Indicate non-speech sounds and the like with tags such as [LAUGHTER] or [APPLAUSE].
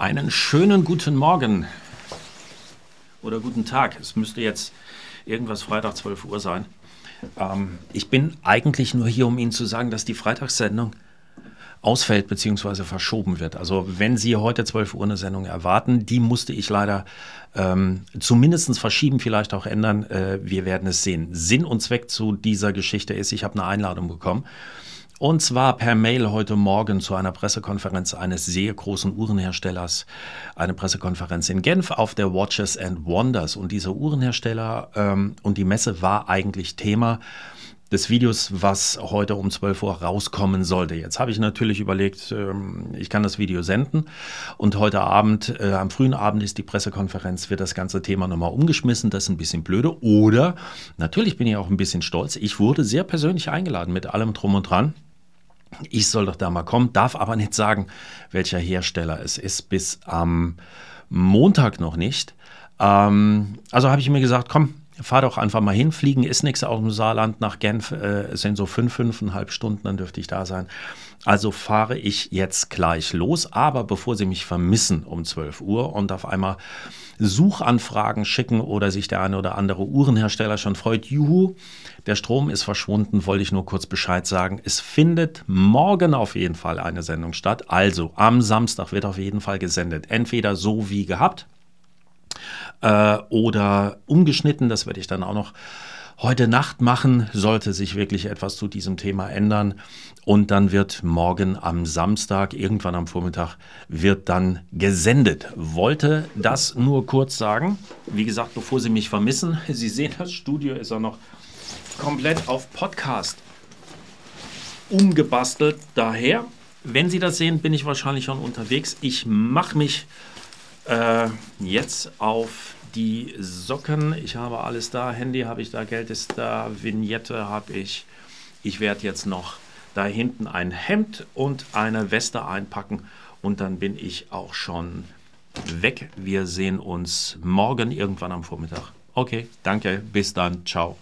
Einen schönen guten Morgen oder guten Tag. Es müsste jetzt irgendwas Freitag 12 Uhr sein. Ähm, ich bin eigentlich nur hier, um Ihnen zu sagen, dass die Freitagssendung ausfällt bzw. verschoben wird. Also wenn Sie heute 12 Uhr eine Sendung erwarten, die musste ich leider ähm, zumindest verschieben, vielleicht auch ändern. Äh, wir werden es sehen. Sinn und Zweck zu dieser Geschichte ist, ich habe eine Einladung bekommen und zwar per Mail heute Morgen zu einer Pressekonferenz eines sehr großen Uhrenherstellers. Eine Pressekonferenz in Genf auf der Watches and Wonders. Und dieser Uhrenhersteller ähm, und die Messe war eigentlich Thema des Videos, was heute um 12 Uhr rauskommen sollte. Jetzt habe ich natürlich überlegt, ähm, ich kann das Video senden und heute Abend, äh, am frühen Abend ist die Pressekonferenz, wird das ganze Thema nochmal umgeschmissen. Das ist ein bisschen blöde. Oder, natürlich bin ich auch ein bisschen stolz, ich wurde sehr persönlich eingeladen mit allem drum und dran. Ich soll doch da mal kommen, darf aber nicht sagen, welcher Hersteller es ist, bis am Montag noch nicht. Ähm, also habe ich mir gesagt, komm, fahr doch einfach mal hin. Fliegen ist nichts aus dem Saarland nach Genf. Äh, es sind so fünf, fünfeinhalb Stunden, dann dürfte ich da sein. Also fahre ich jetzt gleich los. Aber bevor Sie mich vermissen um 12 Uhr und auf einmal Suchanfragen schicken oder sich der eine oder andere Uhrenhersteller schon freut, juhu, der Strom ist verschwunden, wollte ich nur kurz Bescheid sagen. Es findet morgen auf jeden Fall eine Sendung statt. Also am Samstag wird auf jeden Fall gesendet. Entweder so wie gehabt äh, oder umgeschnitten. Das werde ich dann auch noch heute Nacht machen, sollte sich wirklich etwas zu diesem Thema ändern. Und dann wird morgen am Samstag, irgendwann am Vormittag, wird dann gesendet. Wollte das nur kurz sagen. Wie gesagt, bevor Sie mich vermissen, [LAUGHS] Sie sehen, das Studio ist auch noch komplett auf Podcast umgebastelt. Daher, wenn Sie das sehen, bin ich wahrscheinlich schon unterwegs. Ich mache mich äh, jetzt auf die Socken. Ich habe alles da. Handy habe ich da, Geld ist da, Vignette habe ich. Ich werde jetzt noch da hinten ein Hemd und eine Weste einpacken und dann bin ich auch schon weg. Wir sehen uns morgen irgendwann am Vormittag. Okay, danke, bis dann, ciao.